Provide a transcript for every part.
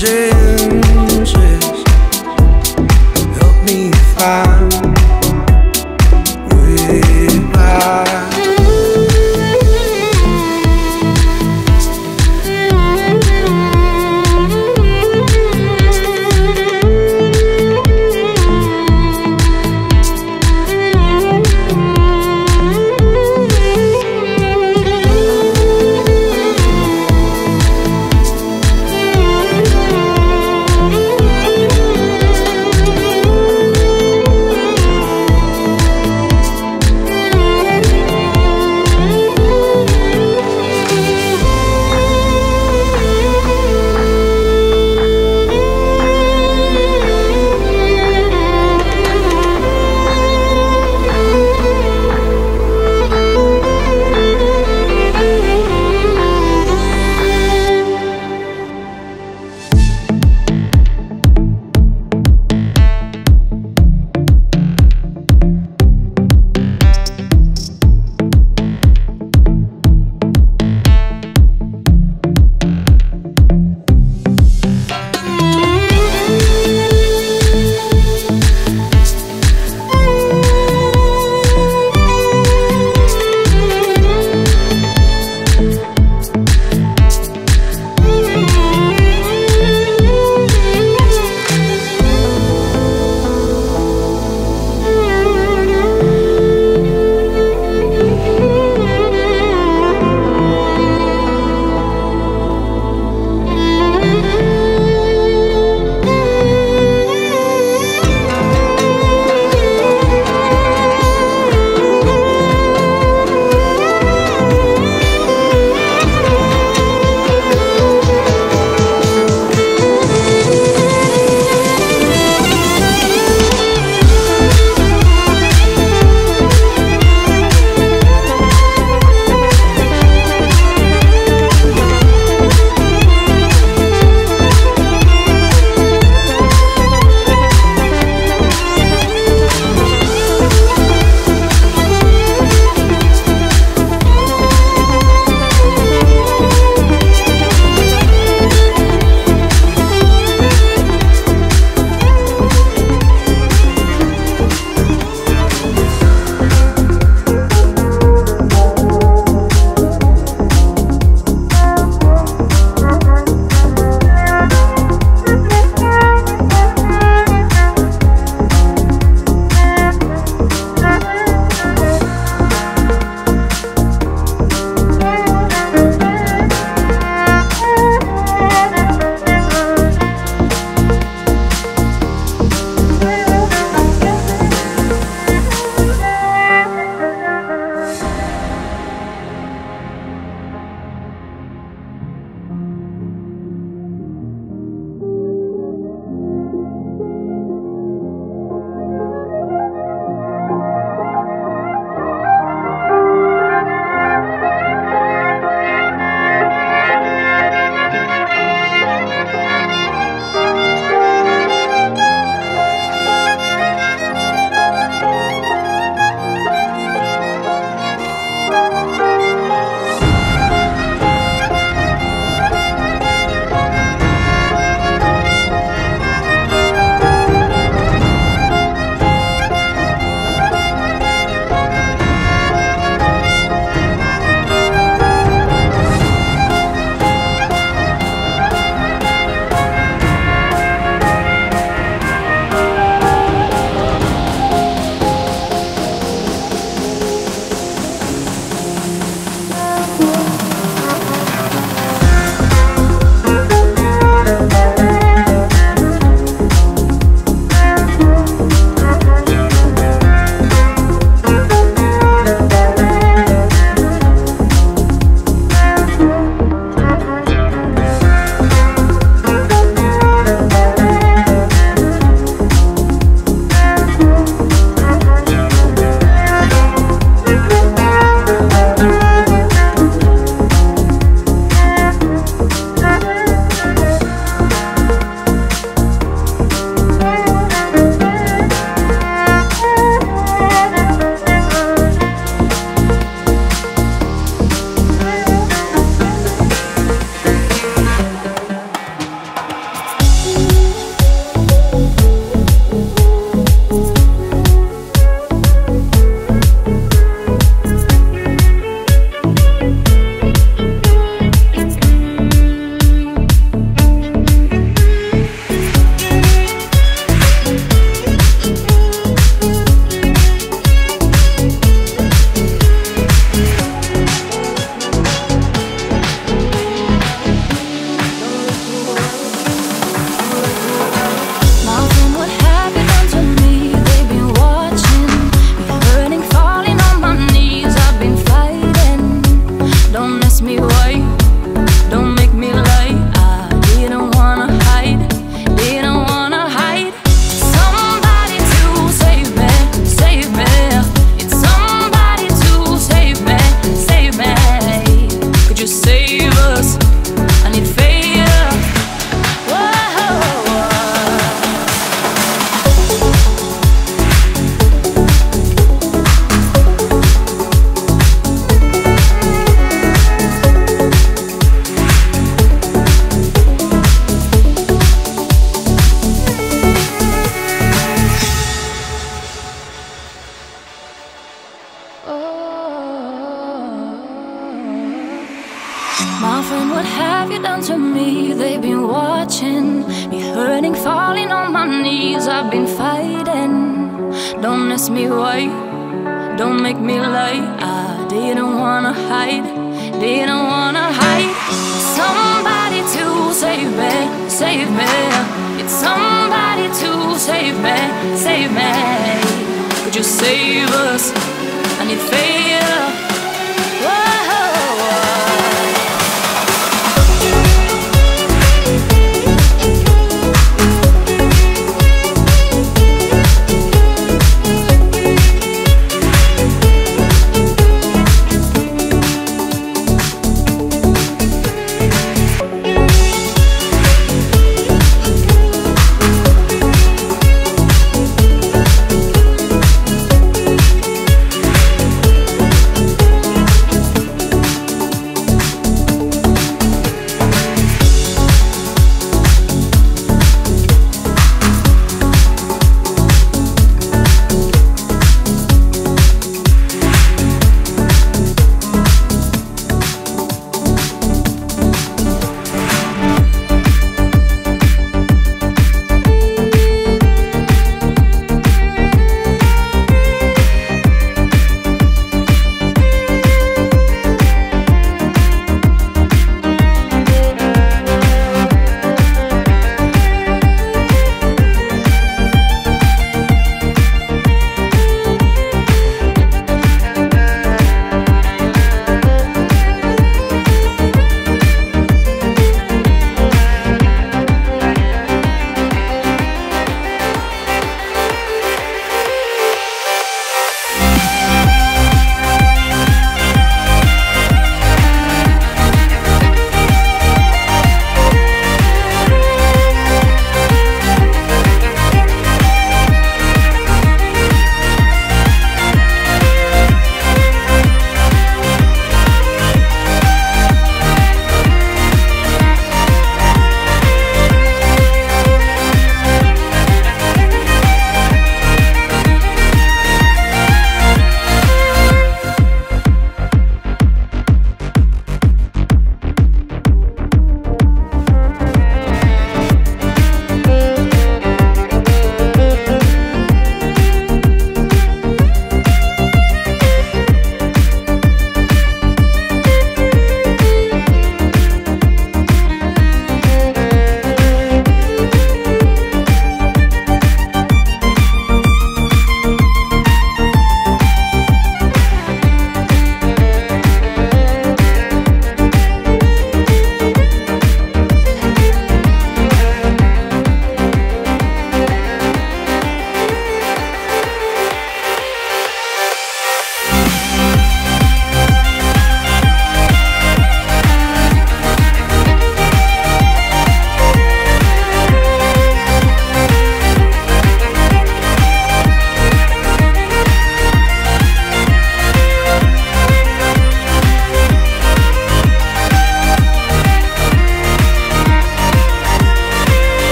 wasting Friend, what have you done to me? They've been watching me hurting, falling on my knees. I've been fighting. Don't ask me why, don't make me lie. I didn't wanna hide, didn't wanna hide. Somebody to save me, save me. It's somebody to save me, save me. Could you save us? I need faith.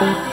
Bye.